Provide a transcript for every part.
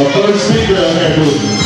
The first speaker. at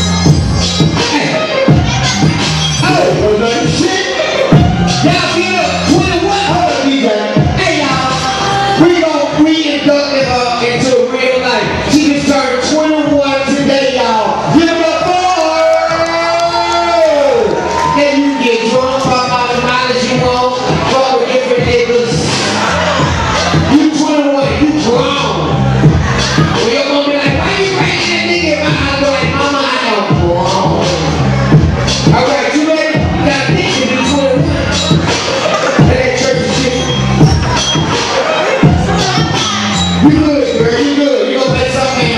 You good, you good. You gonna something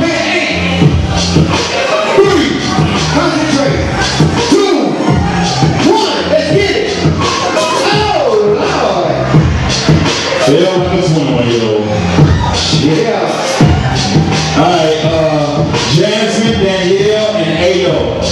man. Concentrate. Two, one, let's get it. Oh, one. Yeah. All right, uh, Jasmine, Danielle, and Ayo.